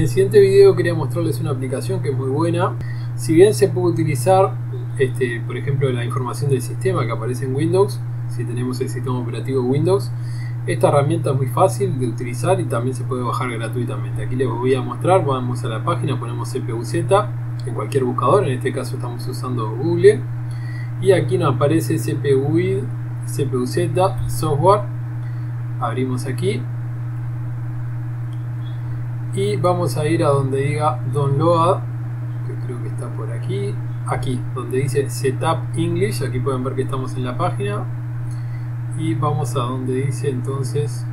En el siguiente video quería mostrarles una aplicación que es muy buena. Si bien se puede utilizar, este, por ejemplo, la información del sistema que aparece en Windows, si tenemos el sistema operativo Windows, esta herramienta es muy fácil de utilizar y también se puede bajar gratuitamente. Aquí les voy a mostrar, vamos a la página, ponemos CPUZ en cualquier buscador, en este caso estamos usando Google, y aquí nos aparece CPUZ, CPUZ Software, abrimos aquí y vamos a ir a donde diga download que creo que está por aquí. Aquí donde dice setup english aquí pueden ver que estamos en la página. Y vamos a donde dice entonces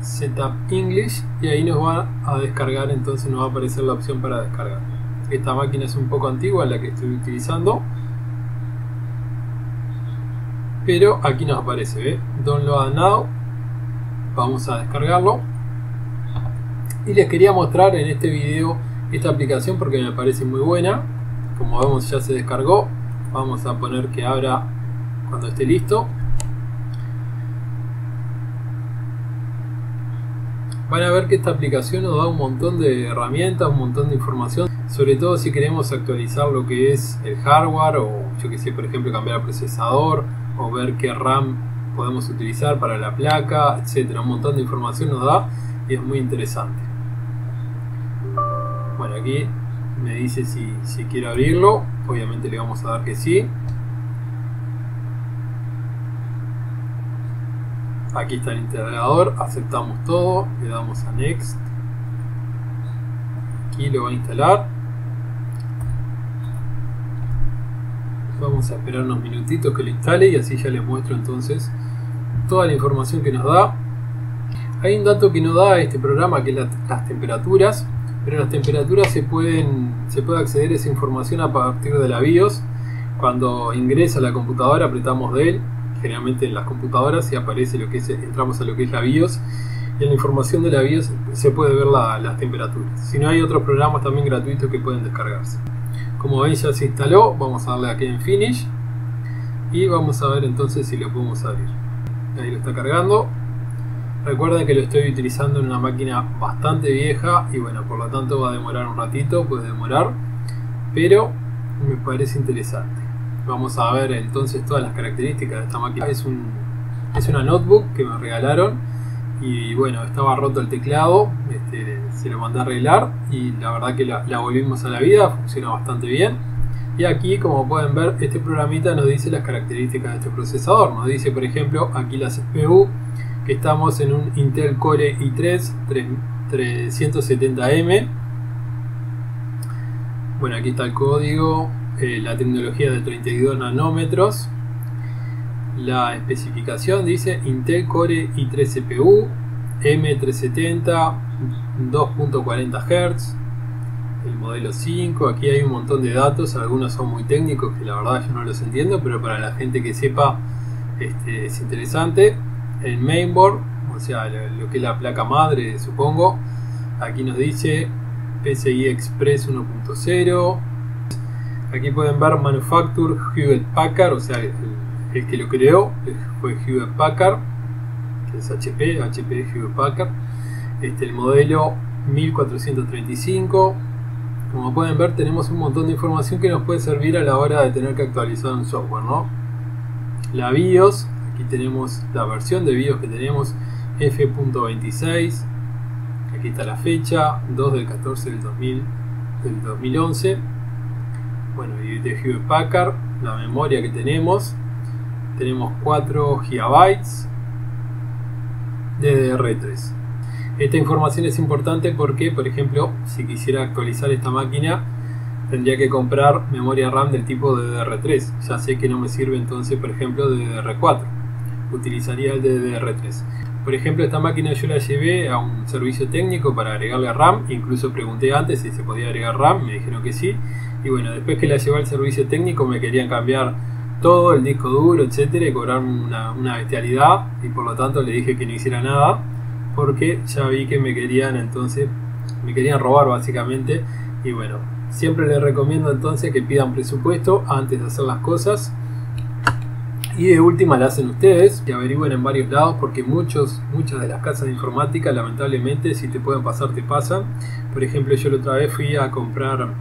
setup english y ahí nos va a descargar entonces nos va a aparecer la opción para descargar. Esta máquina es un poco antigua la que estoy utilizando. Pero aquí nos aparece ¿ve? download now vamos a descargarlo. Y les quería mostrar en este video esta aplicación porque me parece muy buena. Como vemos ya se descargó. Vamos a poner que abra cuando esté listo. Van a ver que esta aplicación nos da un montón de herramientas, un montón de información, sobre todo si queremos actualizar lo que es el hardware o yo que sé, por ejemplo, cambiar el procesador o ver qué RAM podemos utilizar para la placa, etcétera. Un montón de información nos da y es muy interesante. Bueno, aquí me dice si, si quiero abrirlo. Obviamente le vamos a dar que sí. Aquí está el integrador, aceptamos todo, le damos a Next. Aquí lo va a instalar. Vamos a esperar unos minutitos que lo instale y así ya les muestro entonces toda la información que nos da. Hay un dato que no da este programa que es las temperaturas, pero las temperaturas se pueden se puede acceder a esa información a partir de la BIOS. Cuando ingresa a la computadora apretamos del, generalmente en las computadoras y aparece lo que es, entramos a lo que es la BIOS y en la información de la BIOS se puede ver las temperaturas. Si no hay otros programas también gratuitos que pueden descargarse. Como ven ya se instaló, vamos a darle aquí en Finish y vamos a ver entonces si lo podemos abrir ahí lo está cargando. Recuerden que lo estoy utilizando en una máquina bastante vieja y bueno por lo tanto va a demorar un ratito puede demorar pero me parece interesante. Vamos a ver entonces todas las características de esta máquina. Es un es una notebook que me regalaron y bueno estaba roto el teclado este, se lo mandé a arreglar y la verdad que la volvimos a la vida funciona bastante bien y aquí como pueden ver este programita nos dice las características de este procesador. Nos dice por ejemplo aquí la CPU que estamos en un Intel Core i3 370M bueno aquí está el código eh, la tecnología de 32 nanómetros. La especificación dice Intel Core i3 CPU M370 2.40 Hz el modelo 5, aquí hay un montón de datos, algunos son muy técnicos que la verdad yo no los entiendo, pero para la gente que sepa este, es interesante. El mainboard, o sea, lo, que es la placa madre, supongo, aquí nos dice PCI Express 1.0. Aquí pueden ver Manufacture Hewlett Packard, o sea, el, que lo creó fue Hewlett Packard, que es HP, HP Hewlett Packard. Este, el modelo 1435 como pueden ver tenemos un montón de información que nos puede servir a la hora de tener que actualizar un software, ¿no? La BIOS, aquí tenemos la versión de BIOS que tenemos F.26, aquí está la fecha, 2 del 14 del, 2000, del 2011, bueno, y de Hewlett Packard, la memoria que tenemos, tenemos 4 GB de DDR3. Esta información es importante porque, por ejemplo, si quisiera actualizar esta máquina, tendría que comprar memoria RAM del tipo DDR3. Ya sé que no me sirve entonces, por ejemplo, de DDR4. Utilizaría el de DDR3. Por ejemplo, esta máquina yo la llevé a un servicio técnico para agregarle RAM. Incluso pregunté antes si se podía agregar RAM, me dijeron que sí. Y bueno, después que la llevé al servicio técnico me querían cambiar todo, el disco duro, etcétera, y cobrar una, una bestialidad. Y por lo tanto le dije que no hiciera nada porque ya vi que me querían entonces, me querían robar básicamente y bueno, siempre les recomiendo entonces que pidan presupuesto antes de hacer las cosas. Y de última la hacen ustedes, que averigüen en varios lados, porque muchos, muchas de las casas de informática, lamentablemente, si te pueden pasar, te pasan. Por ejemplo, yo la otra vez fui a comprar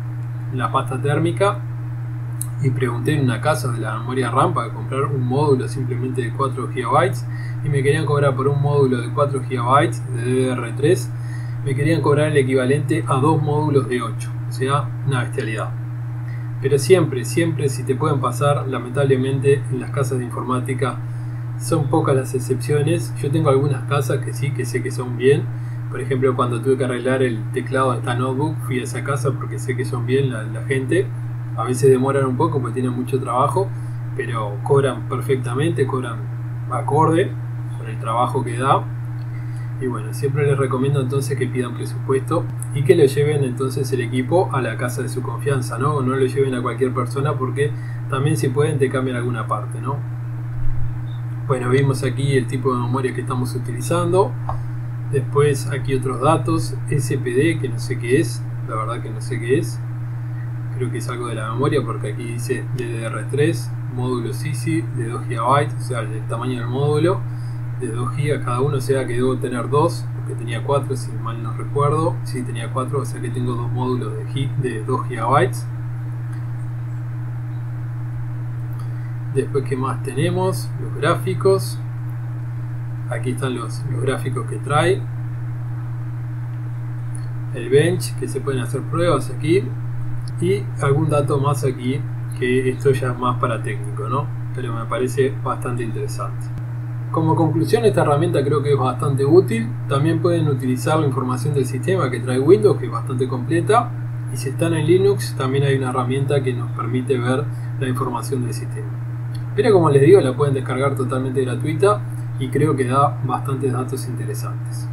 la pasta térmica y pregunté en una casa de la memoria RAM para comprar un módulo simplemente de 4 GB y me querían cobrar por un módulo de 4 GB de DDR3, me querían cobrar el equivalente a dos módulos de 8, o sea, una bestialidad. Pero siempre, siempre si te pueden pasar, lamentablemente en las casas de informática son pocas las excepciones. Yo tengo algunas casas que sí, que sé que son bien. Por ejemplo, cuando tuve que arreglar el teclado de esta notebook, fui a esa casa porque sé que son bien la, la gente. A veces demoran un poco porque tienen mucho trabajo, pero cobran perfectamente, cobran acorde con el trabajo que da y bueno, siempre les recomiendo entonces que pidan presupuesto y que le lleven entonces el equipo a la casa de su confianza, ¿no? No lo lleven a cualquier persona porque también si pueden te cambian alguna parte, ¿no? Bueno, vimos aquí el tipo de memoria que estamos utilizando. Después aquí otros datos, SPD, que no sé qué es, la verdad que no sé qué es. Creo que es algo de la memoria porque aquí dice DDR3, módulo SISI de 2 GB, o sea, el tamaño del módulo de 2 GB cada uno, o sea que debo tener dos, porque tenía 4 si mal no recuerdo, si tenía 4, o sea que tengo dos módulos de, de 2 GB. Después, ¿qué más tenemos? Los gráficos. Aquí están los, los gráficos que trae. El bench, que se pueden hacer pruebas aquí. Y algún dato más aquí, que esto ya es más para técnico, ¿no? Pero me parece bastante interesante. Como conclusión, esta herramienta creo que es bastante útil. También pueden utilizar la información del sistema que trae Windows, que es bastante completa. Y si están en Linux, también hay una herramienta que nos permite ver la información del sistema. Pero como les digo, la pueden descargar totalmente gratuita y creo que da bastantes datos interesantes.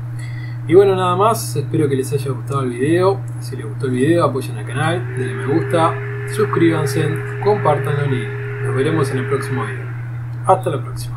Y bueno, nada más, espero que les haya gustado el video. Si les gustó el video, apoyen al canal, denle me gusta, suscríbanse, compártanlo y nos veremos en el próximo video. Hasta la próxima.